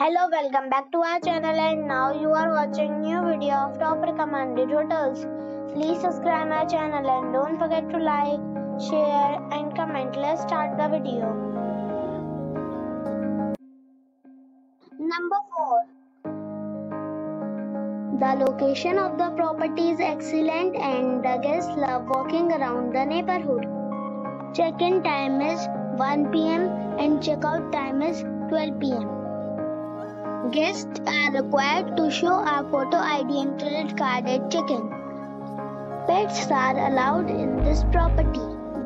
Hello, welcome back to our channel and now you are watching new video of top recommended hotels. Please subscribe my channel and don't forget to like, share and comment. Let's start the video. Number 4 The location of the property is excellent and the guests love walking around the neighborhood. Check-in time is 1 pm and check-out time is 12 pm. Guests are required to show a photo ID and credit card at check-in. Pets are allowed in this property.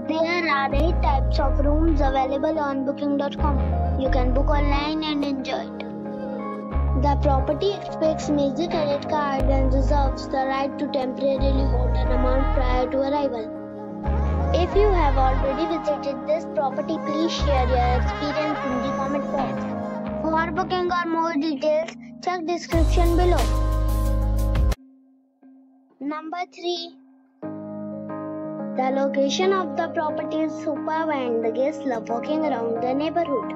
There are 8 types of rooms available on booking.com. You can book online and enjoy it. The property expects major credit card and reserves the right to temporarily hold an amount prior to arrival. If you have already visited this property, please share your experience in the comment box. For booking or more details, check description below. Number 3 The location of the property is superb and the guests love walking around the neighborhood.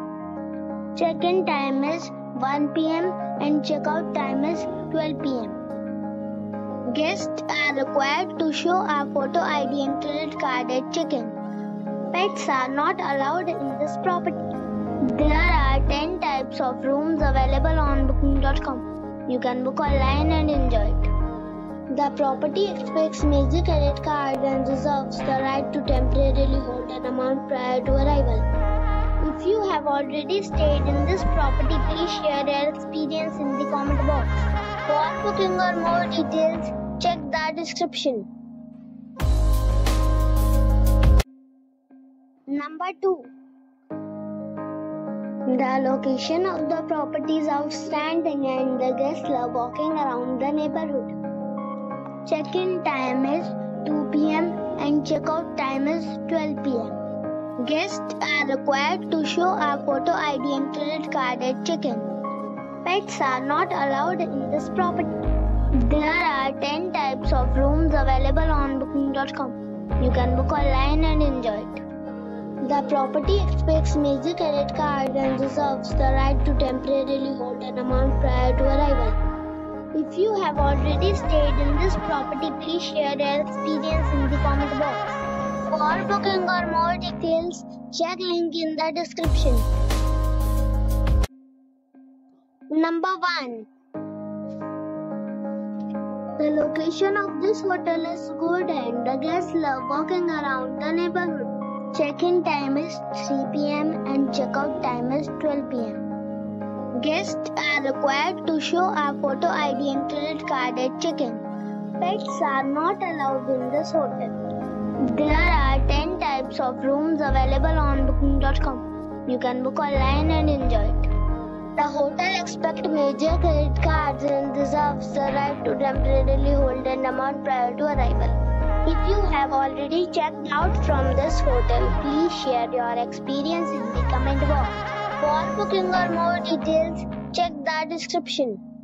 Check-in time is 1 pm and check-out time is 12 pm. Guests are required to show a photo ID and credit card at check-in. Pets are not allowed in this property. There are 10 types of rooms available on booking.com. You can book online and enjoy it. The property expects major credit card and reserves the right to temporarily hold an amount prior to arrival. If you have already stayed in this property, please share your experience in the comment box. For booking or more details, check the description. Number 2 The location of the property is outstanding and the guests love walking around the neighborhood. Check-in time is 2 pm and check-out time is 12 pm. Guests are required to show a photo ID and credit card at check-in. Pets are not allowed in this property. There are 10 types of rooms available on booking.com. You can book online and enjoy it. The property expects major credit card and reserves the right to temporarily hold an amount prior to arrival. If you have already stayed in this property, please share your experience in the comment box. For booking or more details, check link in the description. Number 1 The location of this hotel is good and the guests love walking around the neighborhood. Check-in time is 3 pm and check-out time is 12 pm. Guests are required to show a photo ID and credit card at check-in. Pets are not allowed in this hotel. There are 10 types of rooms available on booking.com. You can book online and enjoy it. The hotel expects major credit cards and reserves the right to temporarily hold an amount prior to arrival. If you have already checked out from this hotel, please share your experience in the comment box. For booking or more details, check the description.